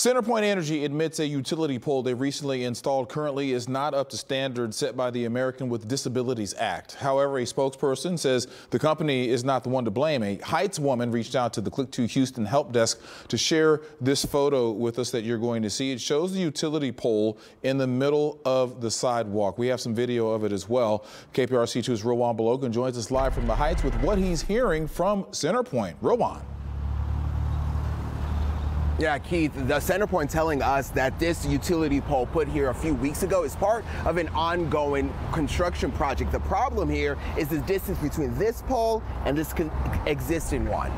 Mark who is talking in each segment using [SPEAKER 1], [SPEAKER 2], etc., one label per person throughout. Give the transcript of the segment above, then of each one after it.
[SPEAKER 1] CenterPoint Energy admits a utility pole they recently installed currently is not up to standards set by the American with Disabilities Act. However, a spokesperson says the company is not the one to blame. A Heights woman reached out to the Click2Houston help desk to share this photo with us that you're going to see. It shows the utility pole in the middle of the sidewalk. We have some video of it as well. KPRC2's Rowan Balogan joins us live from the Heights with what he's hearing from CenterPoint. Rowan.
[SPEAKER 2] Yeah, Keith, the CenterPoint telling us that this utility pole put here a few weeks ago is part of an ongoing construction project. The problem here is the distance between this pole and this existing one.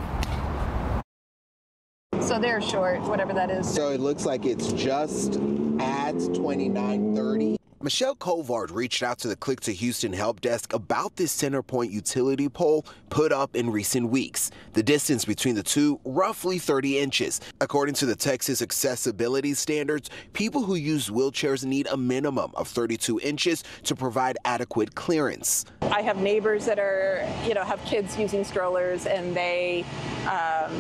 [SPEAKER 3] So they're short, whatever that is.
[SPEAKER 2] So it looks like it's just at 2930. Michelle Covard reached out to the Click2Houston help desk about this CenterPoint utility pole put up in recent weeks. The distance between the two, roughly 30 inches. According to the Texas accessibility standards, people who use wheelchairs need a minimum of 32 inches to provide adequate clearance.
[SPEAKER 3] I have neighbors that are, you know, have kids using strollers and they, um,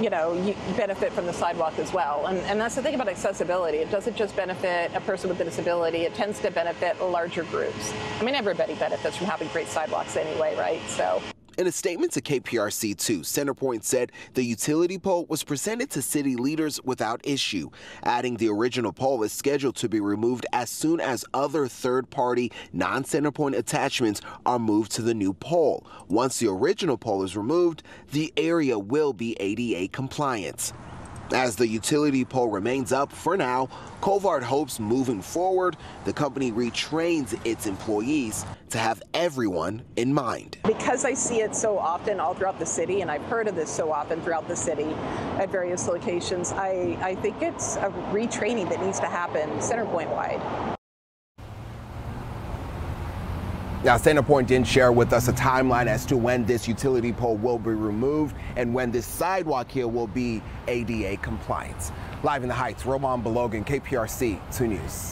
[SPEAKER 3] you know, you benefit from the sidewalk as well. And, and that's the thing about accessibility. It doesn't just benefit a person with a disability, it tends to benefit larger groups. I mean, everybody benefits from having great sidewalks anyway, right? So.
[SPEAKER 2] In a statement to KPRC2, CenterPoint said the utility pole was presented to city leaders without issue, adding the original pole is scheduled to be removed as soon as other third-party non-CenterPoint attachments are moved to the new pole. Once the original pole is removed, the area will be ADA compliant. As the utility pole remains up for now, Covard hopes moving forward, the company retrains its employees to have everyone in mind.
[SPEAKER 3] Because I see it so often all throughout the city, and I've heard of this so often throughout the city at various locations, I, I think it's a retraining that needs to happen CenterPoint wide.
[SPEAKER 2] Now, CenterPoint didn't share with us a timeline as to when this utility pole will be removed and when this sidewalk here will be ADA compliant. Live in the Heights, Roman Belogan, KPRC 2 News.